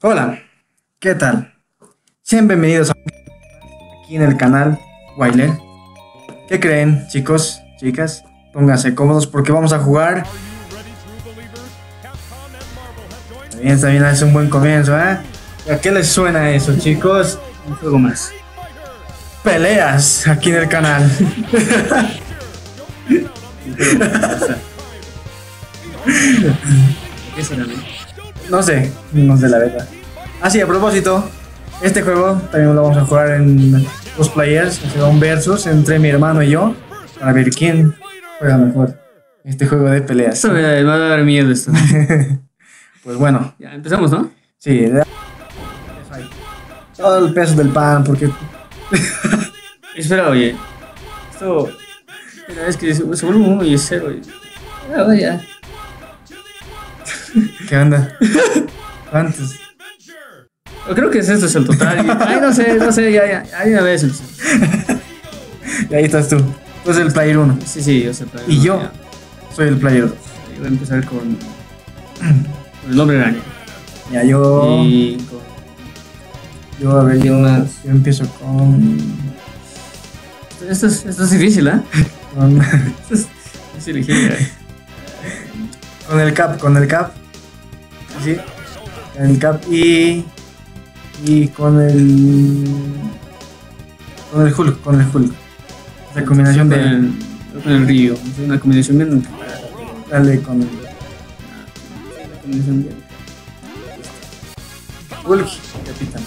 Hola, ¿qué tal? Sean bienvenidos a aquí en el canal Wailer. ¿Qué creen, chicos, chicas? Pónganse cómodos porque vamos a jugar. Está bien, está bien, es un buen comienzo, ¿eh? ¿A qué les suena eso, chicos? Un juego más. Peleas aquí en el canal. ¿Qué será, no? No sé, no sé la verdad. Ah, sí, a propósito, este juego también lo vamos a jugar en dos players, será un versus entre mi hermano y yo, para ver quién juega mejor este juego de peleas. Esto me, va a dar miedo esto. Pues bueno, Ya, empezamos, ¿no? sí, todo el peso del pan, porque Espera, oye. Esto. Mira, es que se se vuelve uno y es cero. y- Ah, vaya. ¿Qué onda? ¿Cuántos? Yo creo que es esto es el total. y- Ay, no sé, no sé, ya, ya. Hay una vez. Y ahí estás tú. Tú eres el player 1. Sí, sí, yo sé. pero Y no, yo ya. soy el player 2. Yo voy a empezar con. con el hombre araña. Ya, yo. Y con. Yo, a ver, yo, yo empiezo con. Esto es, esto es difícil, ¿ah? con Esto es difícil. ¿eh? Con el cap, con el cap. Sí. El cap y. Y con el. Con el Hulk, con el Hulk. Esa combinación Con de. el, con el río. Una combinación bien. Dale con el Una combinación bien. Hulk, capitán.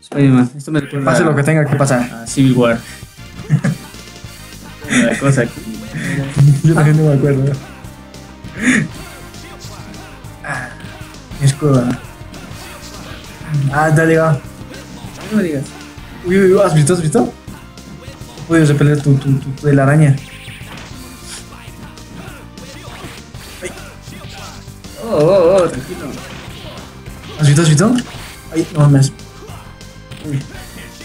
Spider-Man. Esto me recuerda. Pase lo que tenga que pasar. a Civil War. La cosa que. Yo también no me acuerdo. Escudo. Ah, dale, va. No me digas. Uy, uy, uy, ¿has visto? ¿Has visto? Puedes repeler tu, tu, tu, tu- la araña. Oh, oh, oh, tranquilo. ¿Has visto? ¿Has visto? Ay, no mames. Uy.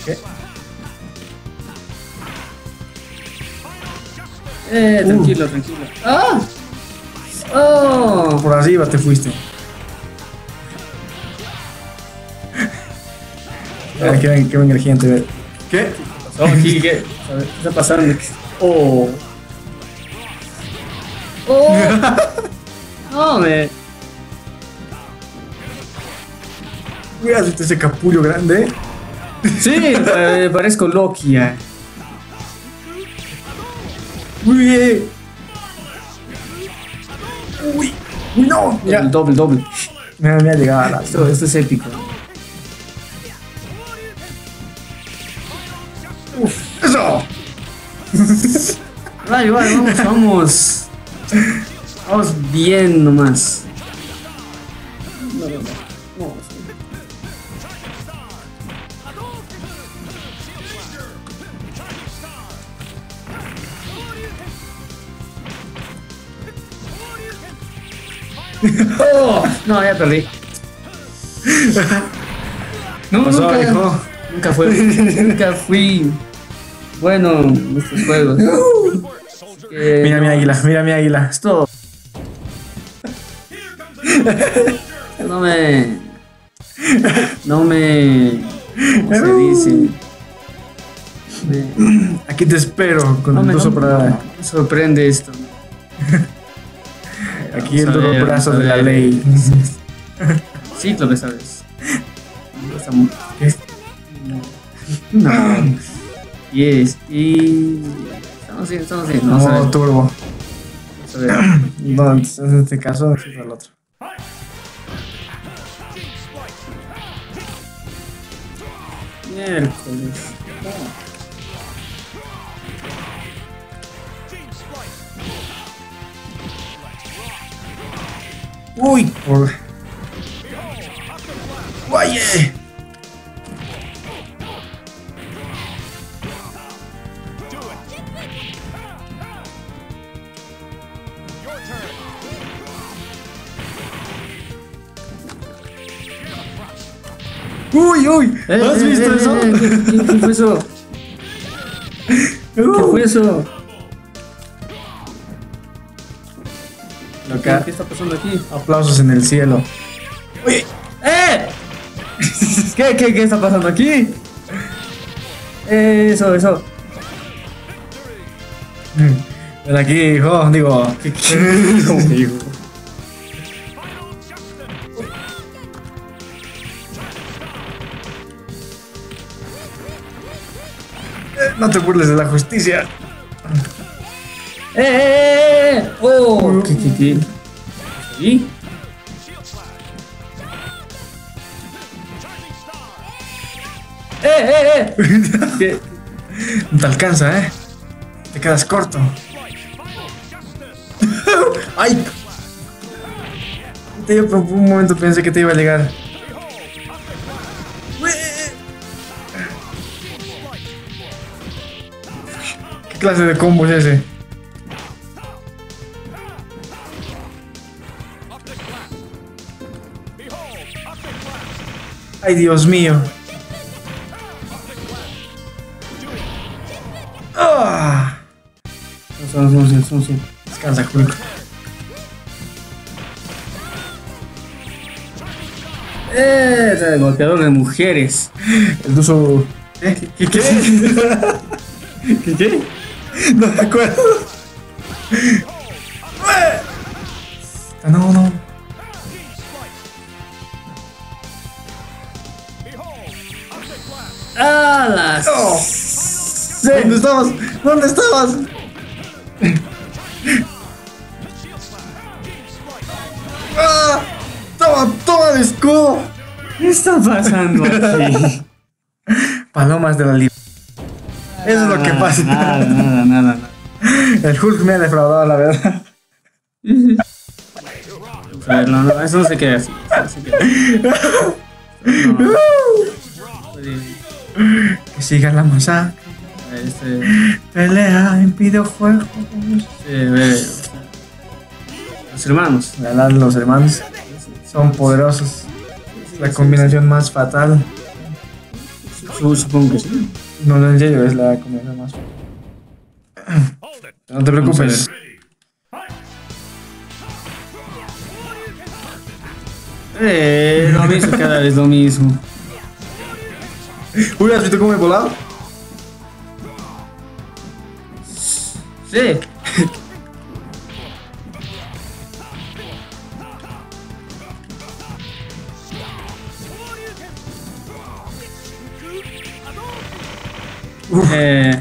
¿Qué? Eh, tranquilo, tranquilo. ¡Ah! ¡Oh! Por arriba te fuiste. Ah, qué, qué buen gente ver. ¿Qué? Oh, aquí, ¿qué? A ver, ¿qué está pasando? ¡Oh! ¡Oh! ¡No, me! Uy, ¿has visto ese capullo grande? Sí, eh, parezco Loki ya. Uy, eh. Uy, uy, no. Doble, Mira, doble, doble. mira, mira, llegaba a la. Esto, esto es épico. Vale, vamos, vamos. Vamos bien nomás. No, no, no. Oh, no, ya perdí. No, pasó, nunca, hijo? nunca fue, nunca fui bueno en estos juegos. Mira mi águila, mira mi águila. Esto. No me. No me. ¿Cómo se dice? Me- Aquí te espero con no me, brazo no- para. no me sorprende esto. Aquí el duro brazo de la ley. Sí, lo sabes. ¿Qué? No. Yes. Y. Estamos bien, estamos bien. Ver. No, turbo. No, entonces en este caso es el otro. Miércoles. Uy, por. Guaye. Uy, uy, Eh, ¿has eh, visto eh, eso? eh, ¿Qué, qué- qué fue eso? ¿Qué fue eso? ¿Qué está pasando aquí? aplausos en el cielo. Uy, ¿Qué, qué, qué está pasando aquí? Eso, eso. Ven aquí, hijo. Digo, ¿qué- no te burles de la justicia. ¡Eh, eh, eh! ¡Oh! ¿Qué, qué, qué? ¿Y? ¡Eh, eh, eh! ¿Qué? No te alcanza, ¿eh? Te quedas corto. ¡Ay! Por un momento pensé que te iba a llegar. Clase de combo es ese? Ay, Dios mío. Ah. Descansa, Hulk. ¡Eh! El golpeador de mujeres. El uso. ¿Qué? ¿Qué? ¿Qué? ¿Qué, qué? No me acuerdo. Ah, No, no. ¡Alas! No. Sí. ¿Dónde estabas? ¿Dónde estabas? ¡Ah! ¡Toma, toma el escudo! ¿Qué está pasando aquí? Palomas de la libertad. Eso es lo que Nada, pasa. Nada, nada, nada, nada. El Hulk me ha defraudado, la verdad. A ver, no, no, eso no se queda así. eso no se queda así. No, puede- Que siga la masacre. este, Pelea en videojuegos. ve, o sea, los hermanos. La verdad, los hermanos son poderosos. Es la combinación más fatal. Su- Supongo que sí. No, no, en serio, es la combinación más. No te preocupes. Eh, lo mismo, cada vez lo mismo. Uy, ¿has visto cómo he volado? Sí. Eh.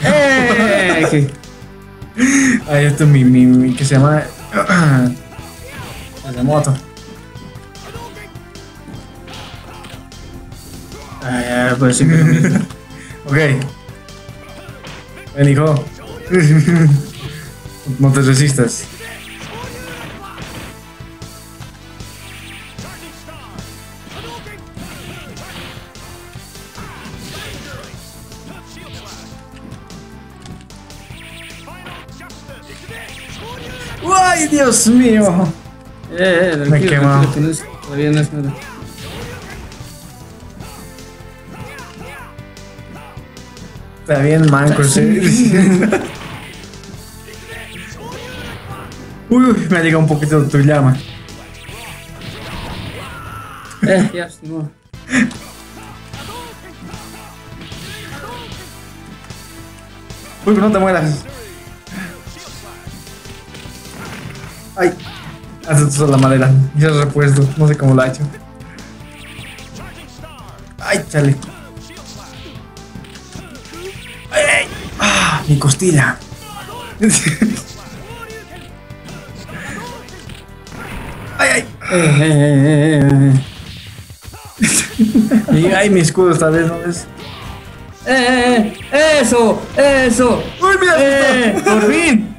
Eh, esto mi, mi, mi- que se llama terremoto. Ah, ya, pues sí que lo mismo. Ok. Ven, hijo. no te resistas. ¡Ay, Dios mío! Eh, eh, tranquilo, quema. tranquilo, que no es- todavía no es nada. Está bien, manco, sí. Uy, uy, me ha llegado un poquito tu llama. Eh, ya, no. Uy, no te mueras. Ay, hace toda la madera. Ya repuesto. No sé cómo lo ha hecho. Ay, chale. Ay, ay. Ah, mi costilla. Ay, ay. Eh, eh, eh, eh, eh. Y, ay, mi escudo esta vez, ¿no ves? ¡Eh, eh! ¡Eso! ¡Eso! Uy, mira. ¡Eh! ¡Por fin!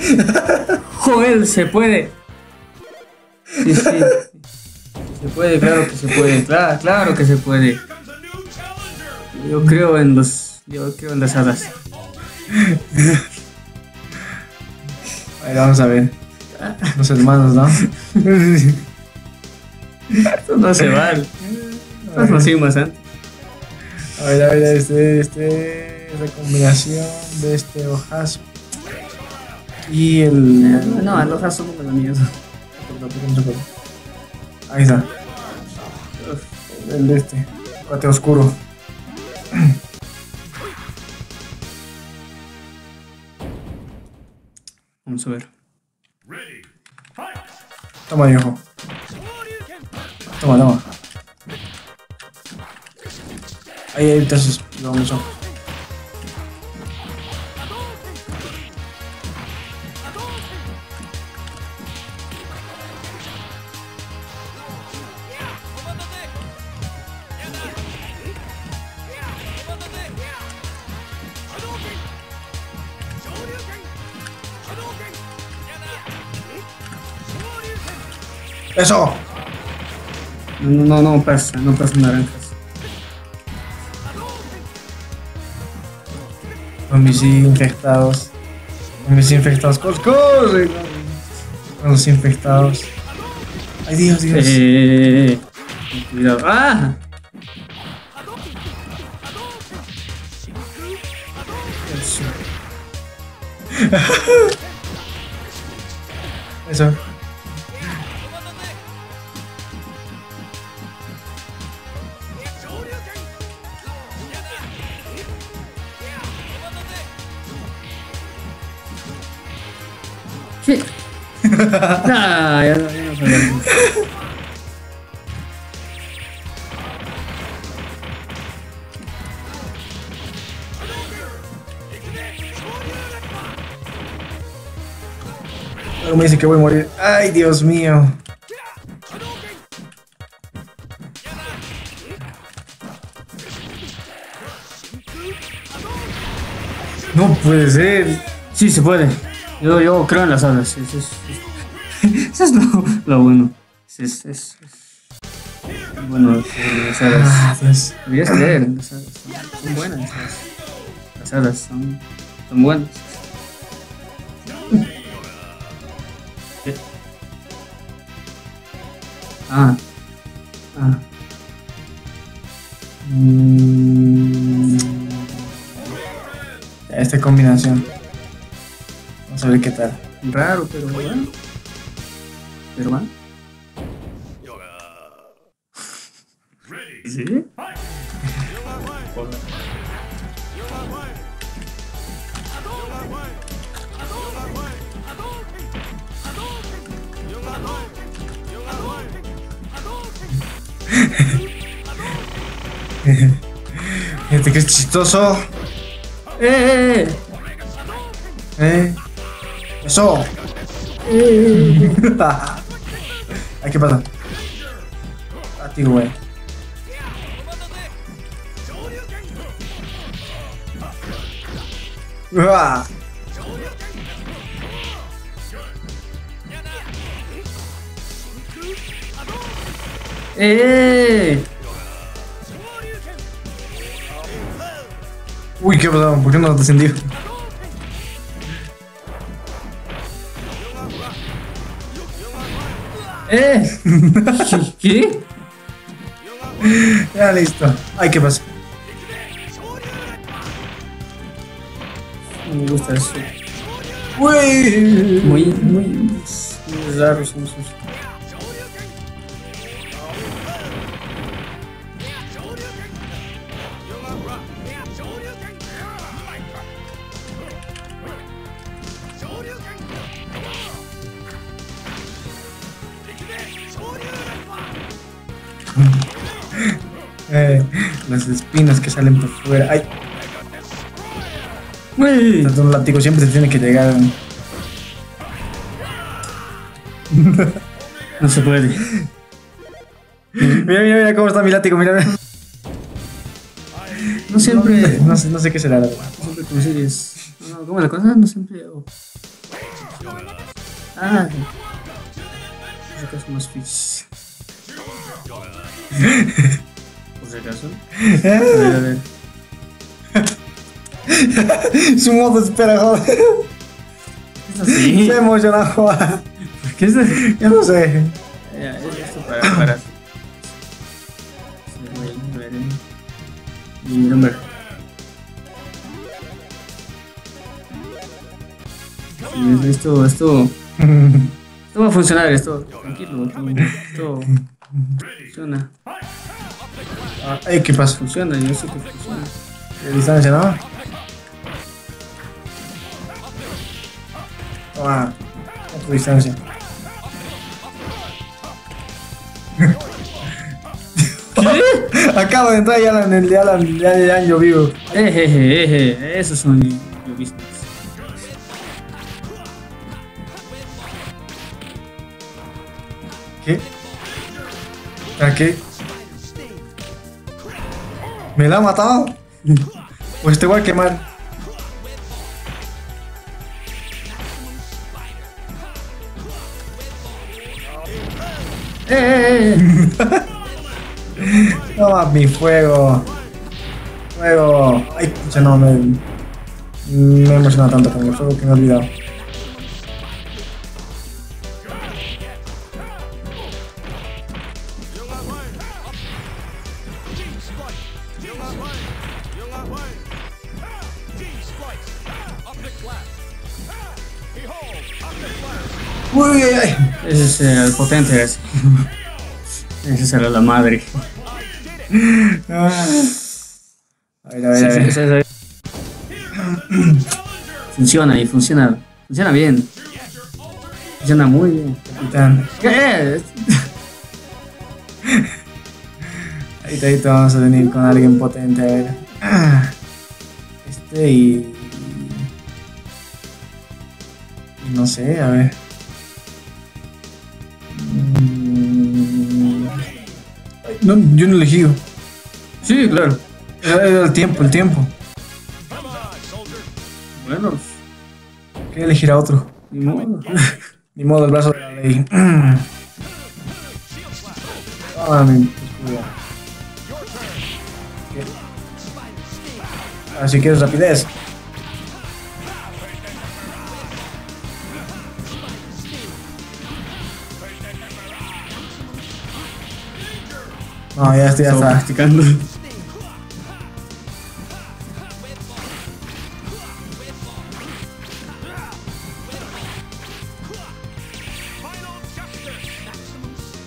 Joder, se puede. Sí, sí. Se puede, claro que se puede. Claro, claro que se puede. Yo creo en los. Yo creo en las hadas. Ahí vamos a ver. Los hermanos, ¿no? Esto no se vale. No se más antes. A ver, a ver, este, este, esta combinación de este hojazo. Y el. No, los hadas son puede. Ahí está. El de este. Cuate oscuro. Vamos a ver. Toma, viejo. Toma, toma. Ahí, ahí te haces. Vamos a. ¡Eso! No, no, no pasa, no pasa naranjas. Mis infectados. Mis infectados. ¡Corre! los infectados. Ay, Dios, Dios. Eh, cuidado. ¡Ah! Eso. Eso. No- ya no. Luego me dice que voy a morir. Ay, Dios mío. No puede ser. Sí, se puede. Yo, yo creo en las alas. Eso es, eso es lo, lo bueno. Es, es, es, es bueno en las hadas. Ah, Dios. Deberías creer en las hadas. Son, son buenas las, las hadas. Son, son buenas. ¿Qué? Ah. Ah. Mm. Esta combinación. Vamos a ver qué tal. Raro, pero bueno. Pero va. ¿Sí? Fíjate que es chistoso. ¡Eh! ¿Eh? Eso. ¡Eh! Ay, ¿qué pasa? A ti, güey. ¡Uah! ¡Eh! Uy, ¿qué pasó? ¿Por qué no descendió? ¡Eh! ¿Qué? Ya listo. Ay, ¿qué pasa? No me gusta eso. Uy. Muy, muy, muy raros son sus. Las espinas que salen por fuera. Ay, ¡Uy! tanto un látigo siempre se tiene que llegar. No se puede. Mira, mira, mira cómo está mi látigo, mira. mira. No siempre. No sé, no sé qué será, la verdad. No siempre. No, no, ¿cómo la cosa? No siempre. oh. Ah. Si acaso más fish. Por si acaso. A ver, a ver. Su modo espera, joder. Es así. Se emociona, joder. ¿Qué es eso? Yo no sé. Ya, es esto para. para. Y hombre. Sí, esto, esto, esto va a funcionar, esto, tranquilo, esto, esto Funciona. Ah, ey, ¿qué pasa? Funciona, yo sé que funciona. ¿Qué distancia, no? Toma. A tu distancia. Acabo de entrar ya en el de Alan, ya, ya yo vivo. Ejeje, eje, esos son llovistas. ¿Qué? ¿A qué? ¿Me la ha matado? Pues te voy a quemar. ¡Eh, eh, eh! Toma mi fuego. Fuego. Ay, pucha, no, me. Me emociona tanto con el fuego que me he olvidado. Es el potente ese. Ese será la madre. Ah. A ver, a ver, Sí, a sí, ver. sí, sí. Funciona y funciona. Funciona bien. Funciona muy bien. Capitán. ¿Qué? Ahí, ahí vamos a venir con alguien potente, a ver. Este y. y No sé, a ver. Yo no elegí. Sí, claro. Era, el tiempo, el tiempo. Bueno, Quería elegir a otro. ni modo. Ni modo, el brazo de la ley. Ah, mi. Así que es rapidez. No, ya estoy, ya está. practicando.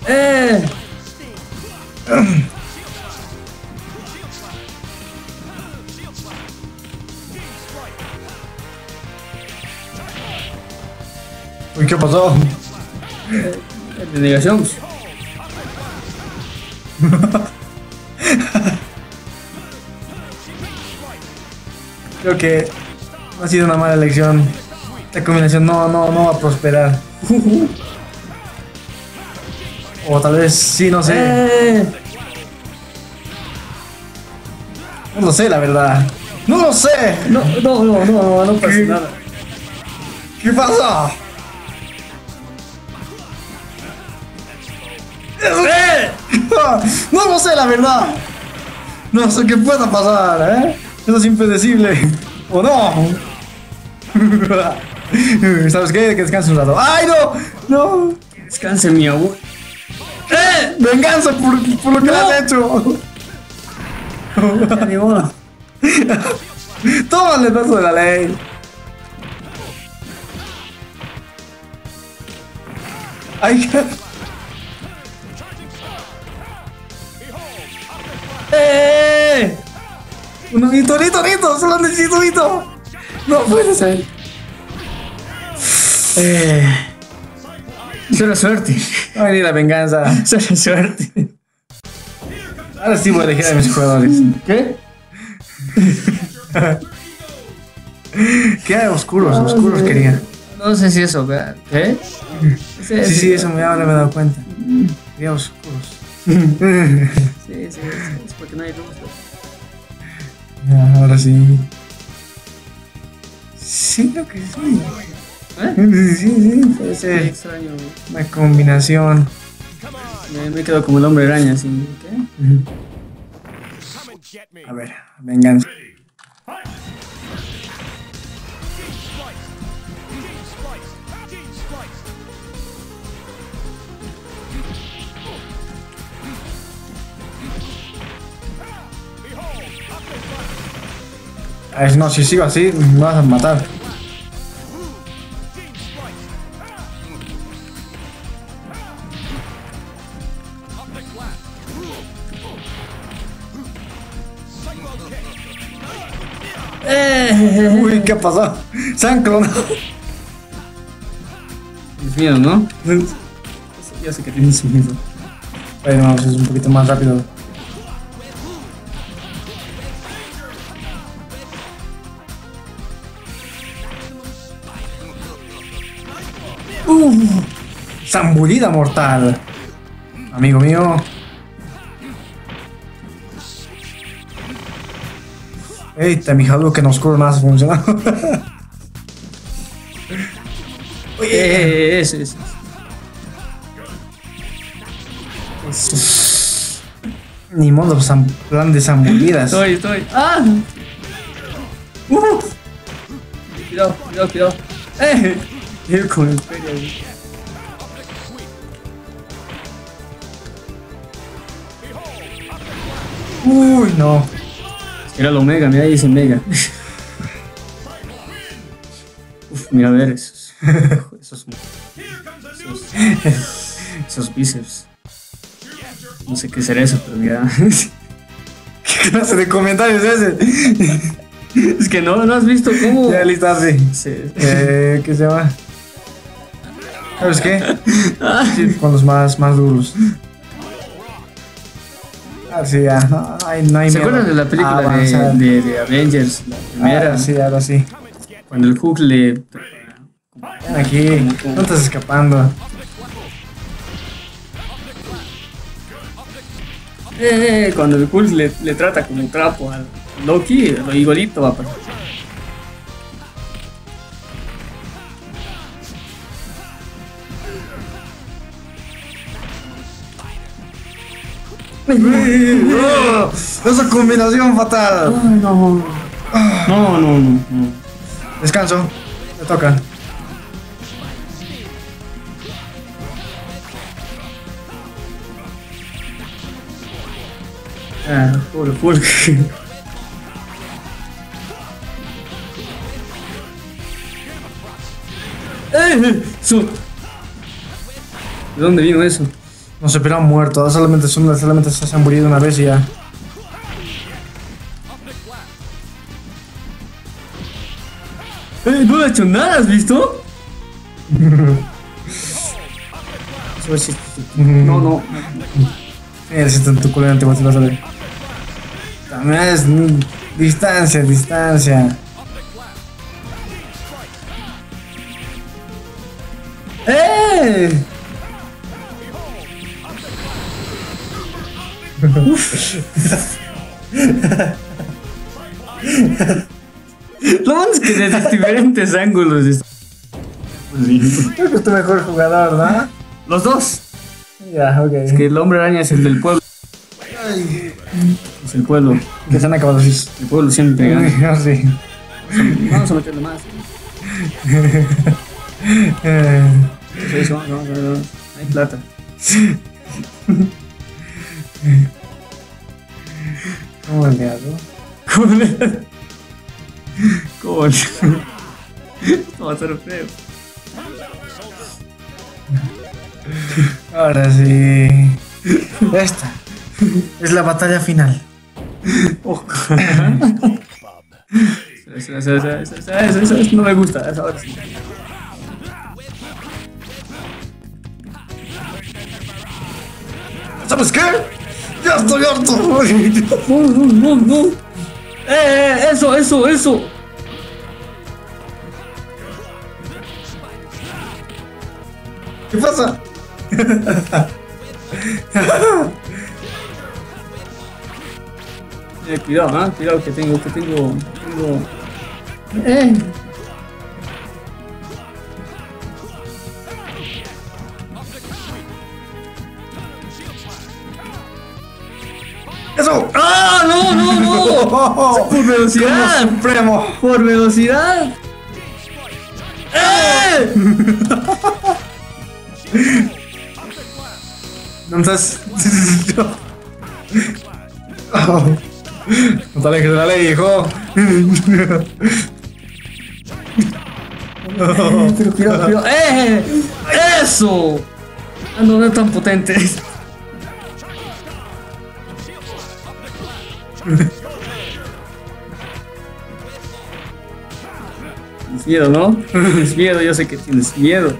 ¡Eh! Uy, ¿qué pasó? De que ha sido una mala elección. Esta combinación no, no, no va a prosperar. O tal vez sí, no sé. ¡Eh! No lo sé, la verdad. No lo sé. No, no, no, no, no pasa nada. ¿Qué pasa? ¡Eh! No lo sé, la verdad. No sé qué pueda pasar, ¿eh? Eso es impredecible. ¿O no? ¿Sabes qué? Que descanse un rato. ¡Ay, no! ¡No! Descanse mi abuelo. ¡Eh! ¡Venganza por, por lo que le No. has hecho! Ya, ni modo. Toma el brazo de la ley. Ay, ¡Eh! Un hito, hito, hito, solo necesito un hito. No puede ser. Eh, Solo suerte. va a venir la venganza. Solo suerte. Ahora sí voy a elegir a mis jugadores. ¿Qué? Qué oscuros, oscuros quería. No sé si eso, ¿verdad? ¿Qué? Sí, sí, eso me, ahora me he dado cuenta. Quería oscuros. Sí, sí, sí, es porque no hay luz. Ya, ahora sí. Sí, creo que sí. ¿Eh? Sí, sí, puede Qué ser extraño. una combinación. Me, me quedo como el hombre araña, así. ¿Qué? A ver, venganza. Es, no, si sigo así, me vas a matar. Eh, uy, ¿qué ha pasado? Se han clonado. Es miedo, ¿no? Ya sé que tienes miedo. Bueno, vamos, es un poquito más rápido. Zambullida mortal. Amigo mío. Eita, mi que nos cura más funcionando. Eh, ese, ese. Ni modo, zam- plan de zambullidas. Estoy, estoy. ¡Ah! ¡Uh! Cuidado, cuidado, cuidado. ¡Eh! Con el Uy, no. Era el Omega, mira ahí dice Mega. Uf, mira a ver esos. Esos. Esos, esos bíceps. No sé qué será eso, pero mira. ¿Qué clase de comentarios es ese? es que no, no has visto cómo. Ya listo, sí. Eh, ¿Qué se llama? ¿Sabes qué? Con los más, más duros. Ah, sí, ya. No, hay, no hay ¿Se acuerdan de la película de, Avanzar. de, de Avengers? La primera. Ah, sí, ahora sí. Cuando el Hulk le. Ven aquí, no estás escapando. Eh, eh, cuando el Hulk le, le trata como trapo al Loki, lo igualito va a pasar. ¡Esa combinación fatal! Ay, no. No, no, no, no. Descanso, me toca. Ah, pobre Hulk. ¡Eh! Su- ¿De dónde vino eso? No se pero ha muerto, solamente, solamente se ha zambullido una vez y ya. ¡Eh! No le ha hecho nada, ¿has visto? No, no. Mira, si está en tu culero, te vas a ver. También es distancia, distancia. ¡Eh! Lo bueno es que desde diferentes ángulos. es- Creo que es tu mejor jugador, ¿no? Los dos. Ya, ok. Es que el hombre araña es el del pueblo. Ay, Es el pueblo. que se han acabado así. El pueblo siempre gana. Sí. Vamos a meterle más. Eh, Eso, no, no, no. Hay plata. ¿Cómo le hago? ¿Cómo le.? ¿Cómo le.? Esto va a ser feo. Ahora sí. Esta es la batalla final. Oh. Esa, esa, esa, esa, esa no me gusta. Esa ahora sí. ¿Sabes qué? No, no. ¡Eh, eh! ¡Eso, eso, eso! ¿Qué pasa? Eh, cuidado, ¿ah? Cuidado que tengo, que tengo. Tengo. ¡Eh! ¡Por velocidad! Supremo. ¡Por velocidad! ¡Eh! No estás. Oh. No te alejes de la ley, hijo. Pero cuidado, cuidado. ¡Eh! ¡Eso! Ah, no, no es tan potente. Tienes miedo, ¿no? Tienes miedo, yo sé que tienes miedo.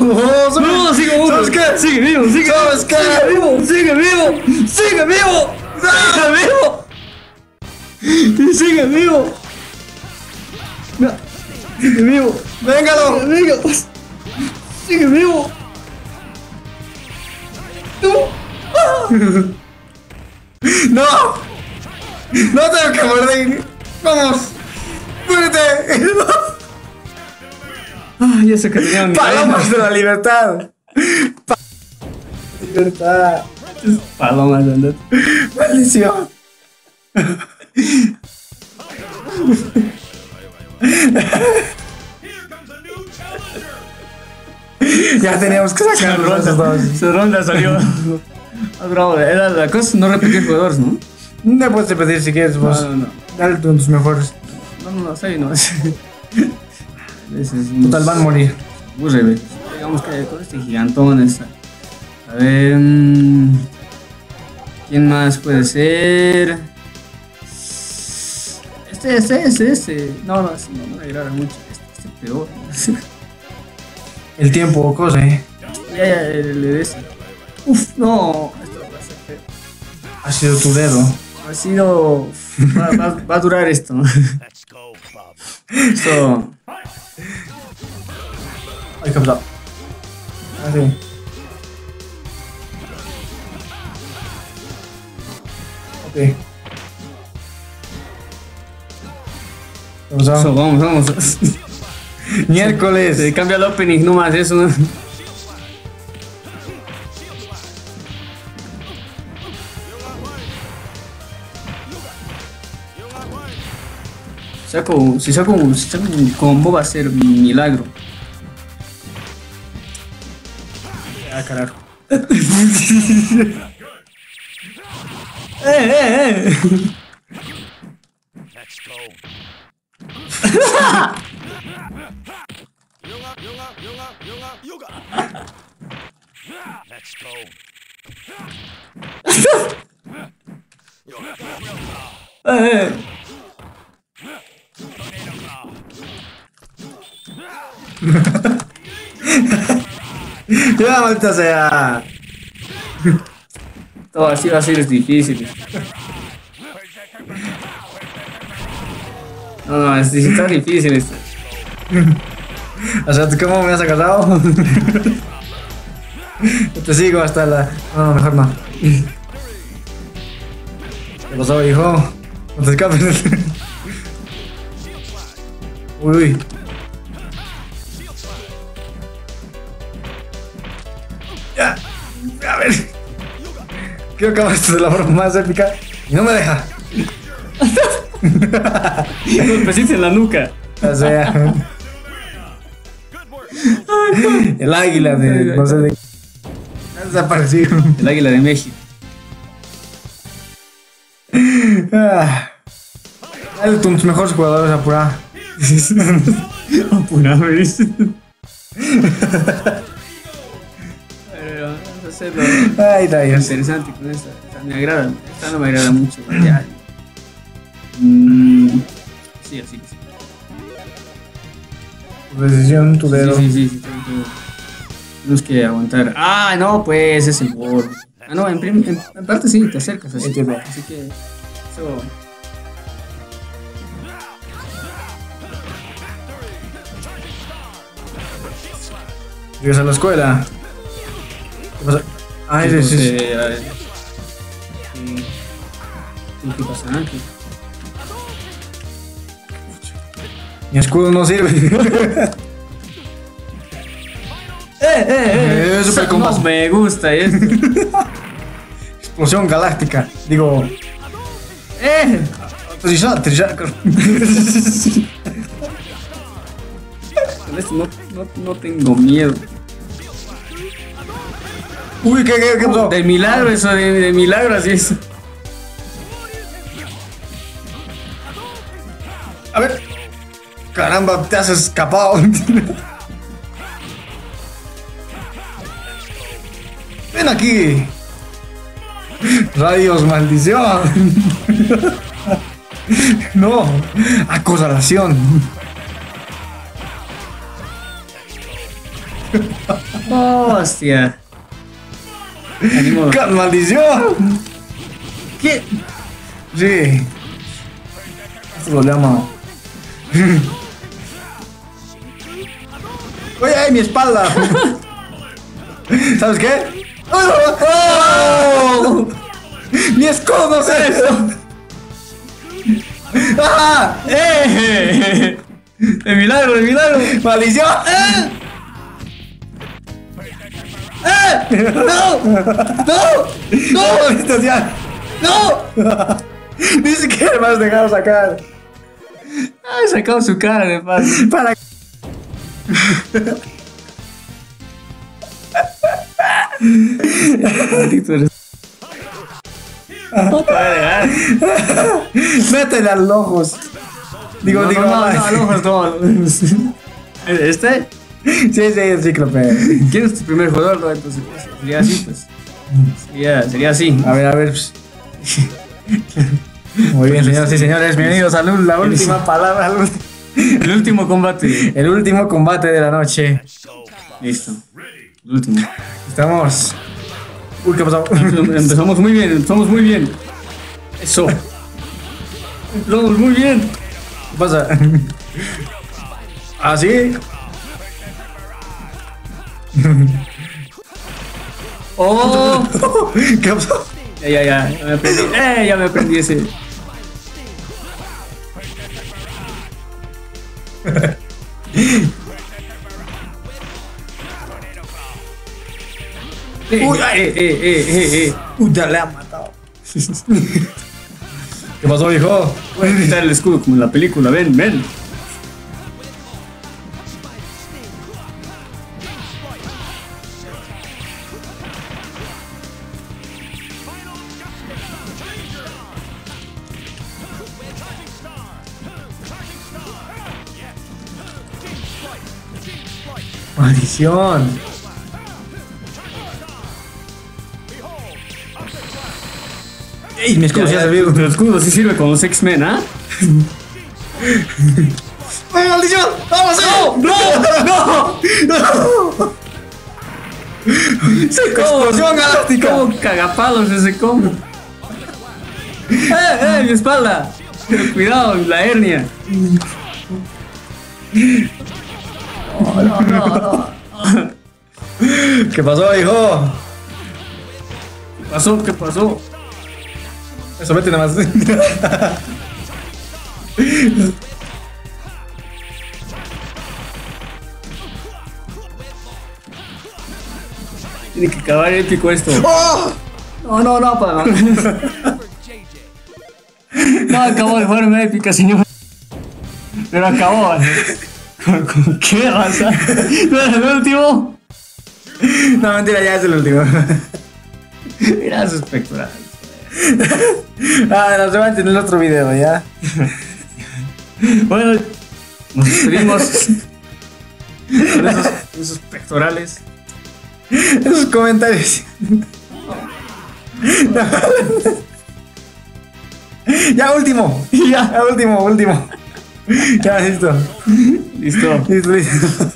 No, sigue uno. ¿Sabes qué? Sigue vivo, sigue ¿Sabes qué? Sigue vivo, sigue vivo, sigue vivo, sigue vivo. Sigue vivo. Sigue vivo. ¡Véngalo! Vivo. Sigue vivo. ¡No! ¡No tengo que morir! ¡Vamos! ¡Muérete! Ya sé que tenía un ¡Palomas de la libertad! Pa- ¡Libertad! Palomas, andate. ¡Maldición! ya teníamos que sacar dos. Su ronda salió. Ah, bravo, era la cosa no repetir jugadores, ¿no? No puedes repetir si quieres vos. No, no, no. Dale tus mejores. No, no, no, bien, no. Total, van a morir. Aburre, ve. Digamos que con este gigantón está. A ver. mm, ¿Quién más puede ser? Este, este, este, este. No, no, este no, no me agrada mucho. Este, este peor. El tiempo o cosa, eh. ya, ya, el de ese. Uf, no. Esto va a ser feo. Ha sido tu dedo. Ha sido. Va, va- va a durar esto. Esto. Ay, qué pasó. Ah, sí. Ok. Eso, vamos, vamos. Miércoles. Se cambia el opening, no más eso. ¿no? Saco, si saco, un- si saco un combo va a ser un milagro. Ah, carajo. ¡Eh, eh, eh! ¡Eh, eh! Ya, maldita sea. Todo así va a ser difícil. No, no, es, está difícil esto. O sea, ¿tú ¿cómo me has agarrado? Te sigo hasta la. No, no, mejor no. ¿Qué pasó, hijo? No te escapes. Uy, Quiero acabar esto de la forma más épica. Y no me deja. Golpecito en la nuca. O sea. El águila de. No sé de. Desaparecido. El águila de México. Ah. Dale tus mejores jugadores apura. Apurame, dice. Ay, interesante con esta. Esta me agrada. Esta no me agrada mucho. Ya. Mm, sí, así. sí. Tu decisión, tu dedo. Sí, sí, sí, Tenemos que aguantar. Ah, no, pues es el borde. Ah, no, en, prim- en, en parte sí, te acercas así. Entiendo. Así que. Eso. Llegas a la escuela. ¿Qué pasa? Ay, sí, sí, sí. Entonces, a ver. Sí. Sí, ¿Qué pasa antes? Mi escudo no sirve. ¡Eh, eh, Eh, super Eso combo. no me gusta esto. Explosión galáctica. Digo. ¡Eh! Con esto no, no, no tengo miedo. Uy, ¿qué, qué, qué pasó? De milagro, eso, de, de milagro, así es. A ver. Caramba, te has escapado. Ven aquí. Rayos, maldición. No, acosalación. Hostia. Ánimo. ¡Ca- ¡Maldición! ¿Qué? Sí. Esto lo llama. Oye, ay, mi espalda. ¿Sabes qué? ¡Oh! ¡Mi escudo hace eso! ¡Ah! ¡Eh! ¡De milagro, de milagro! ¡Maldición! ¡Eh! ¡Eh! ¡No! ¡No! ¡No! ¡No! Ni siquiera me has dejado sacar. ¡Ay, sacado su cara de paz! Para. Métele a los ojos. Digo, no, digo, no, no, no, ojos no. ¿Este? Sí, sí, enciclopedia. ¿Quién es tu primer jugador? No, entonces pues, sería así, pues. Sería, sería así. A ver, a ver. pues. Muy bien, señoras y señores, bienvenidos a la última palabra, al El último combate. el último combate de la noche. Listo. El último. Estamos. Uy, ¿qué pasó? Empezamos muy bien, empezamos muy bien. Eso. Empezamos muy bien. ¿Qué pasa? ¿Ah, sí? ¡Oh! ¿Qué pasó? Ya, ya, ya. Ya me aprendí. ¡Eh! Ya me aprendí ese. Eh, Uy, eh, eh, eh, eh, eh. Uy, ya le han matado. ¿Qué pasó, hijo? Voy a quitar el escudo como en la película. Ven, ven. Maldición. ¡Ey, mi escudo Ya, se servido! El escudo sí sirve con los X-Men, ¿ah? ¡Ay, maldición! ¡Vamos! ¡No! ¡No! ¡No! ¡Explosión galáctica! ¿Cómo cagapalos ese combo? ¡Eh, eh! ¡Mi espalda! Cuidado, la hernia. ¿Qué pasó, hijo? ¿Qué pasó? ¿Qué pasó? Eso, vete nada más. Tiene que acabar épico esto. ¡Oh! No, no, no, pa. No acabó de forma épica, señor. Pero acabó. ¿Con, con qué raza? ¿No era el último? No, mentira, ya es el último. Mira sus pectorales. Ah, nos se va a entender el otro video, ¿ya? Bueno, nos despedimos con esos, esos pectorales. Esos comentarios. ya, último. Ya. Ya, último, último. Ya, listo. Listo. Listo, listo.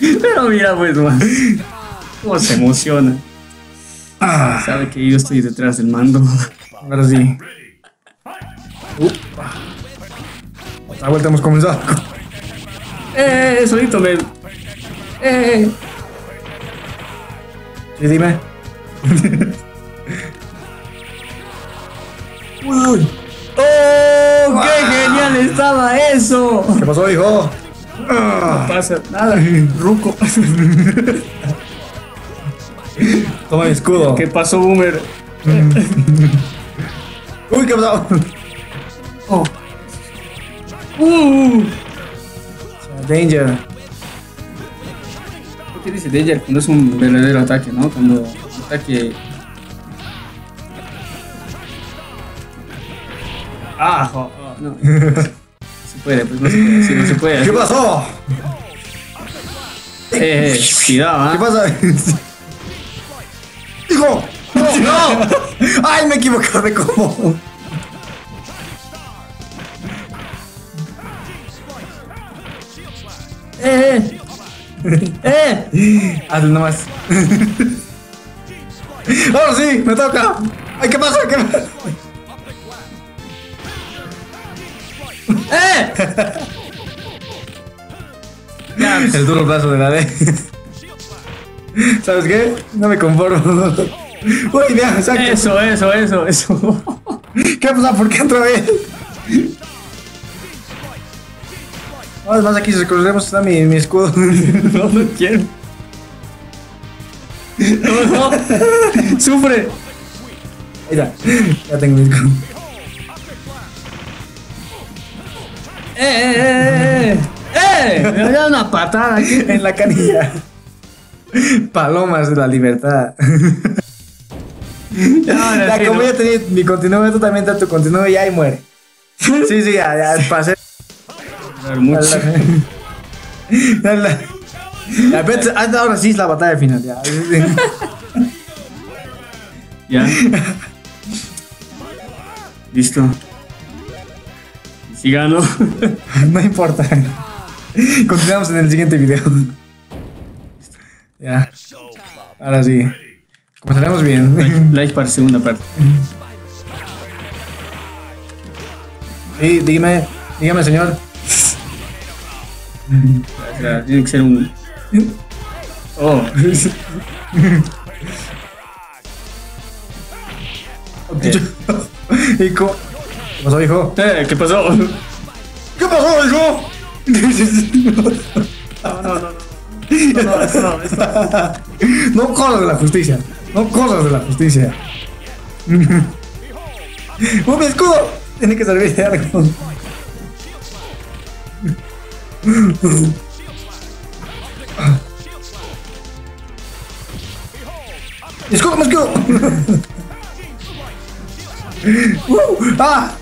Pero mira, pues, man. Cómo se emociona. Ah, Sabe que yo estoy detrás del mando. ahora sí. La vuelta hemos comenzado. ¡Eh! Solito me. ¡Eh! Sí, dime. uy, uy. ¡Oh! ¡Qué genial estaba eso! ¿Qué pasó, hijo? No pasa nada. Ruco. Toma mi escudo. ¿Qué pasó, Boomer? Uy, ¿qué pasó? Oh. Uh. Danger. ¿Por qué dice Danger cuando es un verdadero ataque, no? Cuando ataque. Ah, oh, no. puede, pues no se puede, sí, no se puede. ¿Qué pasó? Eh, cuidado, ¿eh? ¿Qué pasa? ¡Hijo! ¡No! ¡No! ¡Ay, me equivocé de cómo! ¡Eh! ¡Eh! eh. Ah, Hazlo nomás. ¡Ahora sí! ¡Me toca! ¡Ay, qué pasa! ¿Qué pasa? ¡Eh! Ya, El duro brazo de la D. ¿Sabes qué? No me conformo. Uy, mira, exacto. Eso, eso, eso, eso. ¿Qué pasa? ¿Por qué otra vez? Además, aquí si recorremos está mi, mi escudo. No, no quiero. No, no. Sufre. Ahí está. Ya tengo mi escudo. ¡Eh, eh, eh! ¡Eh! ¡Eh! Me da una patada aquí. En la canilla. Palomas de la libertad. Sí, como ¿no? ya tenía mi continuo, tú también da tu continuo y ya y muere. Sí, sí, ya, ya, pasé. Dar mucho. La- la- ah, ahora sí es la batalla final, ya. Ya. Listo. Si gano. No importa. Continuamos en el siguiente video. Ya. Ahora sí. Comenzaremos bien. Like para segunda parte. Sí, dígame, dígame, señor. O sea, tiene que ser un. Oh. ¿Y cómo? ¿Qué pasó, hijo? Eh, ¿Qué pasó? ¿Qué pasó, hijo? No, no, no. No, no, eso no, eso no. No cosas de la justicia. No cosas de la justicia. ¡Oh, mi escudo! Tiene que servir de algo. ¡Mi escudo, mi escudo! ¡Uh! ¡Ah!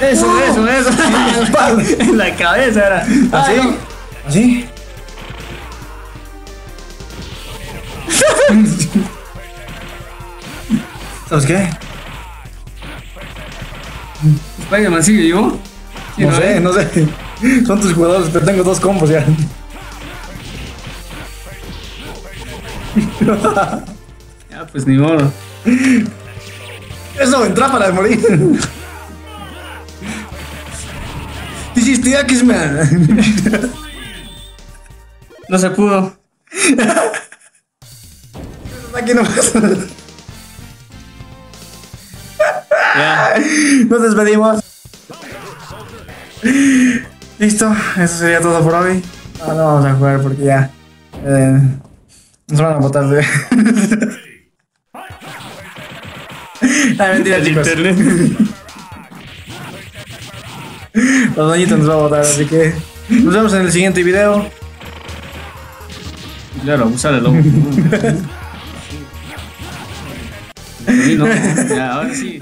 Eso, eso, eso. En la cabeza era. ¿Así? Ay, ¿Así? ¿Sabes qué? Spider-Man sigue vivo. Sí, No sé, no sé. Son tus jugadores, pero tengo dos combos ya. Ya, pues ni modo. Eso, entra para morir. The X-Man. No se pudo. Aquí nomás. Ya. Nos despedimos. Listo, eso sería todo por hoy. Ah, no vamos a jugar porque ya. eh, nos van a botar de. Ah, mentira, chicos. Los doñitos nos va a botar, así que. Nos vemos en el siguiente video. Claro, del lobo. Sí, no, ya, ahora sí.